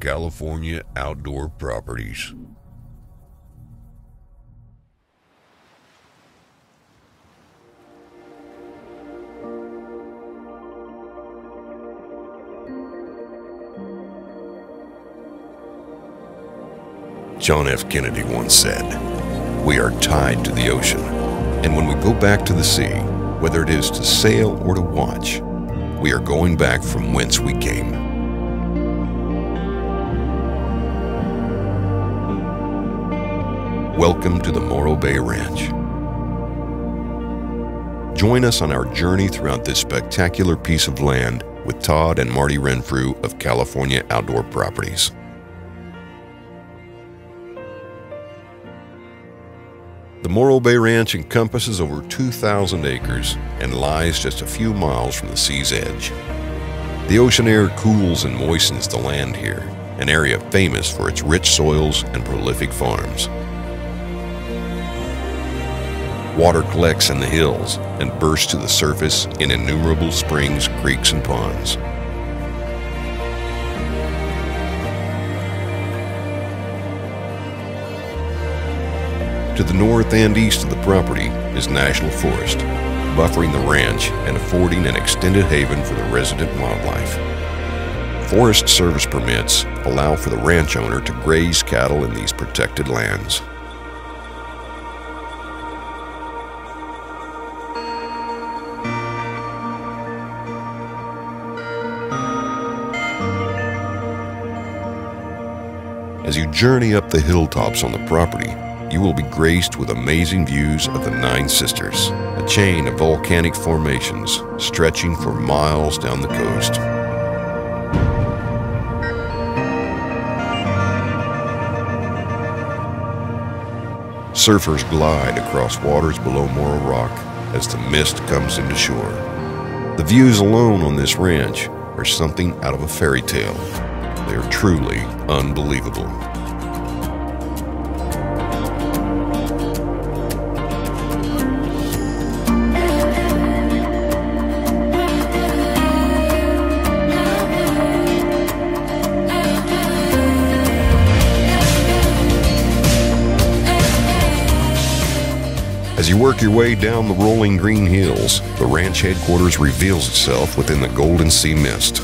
California Outdoor Properties. John F. Kennedy once said, We are tied to the ocean, and when we go back to the sea, whether it is to sail or to watch, we are going back from whence we came. Welcome to the Morro Bay Ranch. Join us on our journey throughout this spectacular piece of land with Todd and Marty Renfrew of California Outdoor Properties. The Morro Bay Ranch encompasses over 2,000 acres and lies just a few miles from the sea's edge. The ocean air cools and moistens the land here, an area famous for its rich soils and prolific farms. Water collects in the hills and bursts to the surface in innumerable springs, creeks, and ponds. To the north and east of the property is National Forest, buffering the ranch and affording an extended haven for the resident wildlife. Forest Service permits allow for the ranch owner to graze cattle in these protected lands. As you journey up the hilltops on the property, you will be graced with amazing views of the Nine Sisters, a chain of volcanic formations stretching for miles down the coast. Surfers glide across waters below Morro Rock as the mist comes into shore. The views alone on this ranch are something out of a fairy tale. They are truly unbelievable. As you work your way down the rolling green hills, the ranch headquarters reveals itself within the golden sea mist.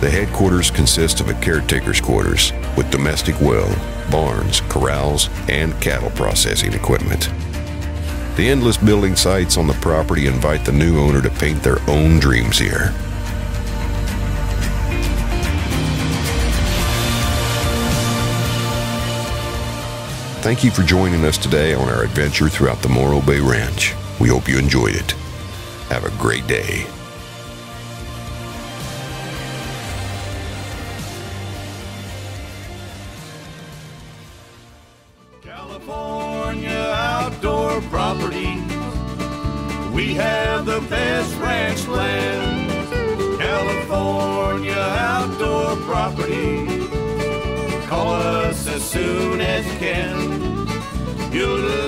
The headquarters consist of a caretaker's quarters with domestic well, barns, corrals, and cattle processing equipment. The endless building sites on the property invite the new owner to paint their own dreams here. Thank you for joining us today on our adventure throughout the Morro Bay Ranch. We hope you enjoyed it. Have a great day. California outdoor properties. We have the best ranch land. California outdoor properties. Call us as soon as you can. You'll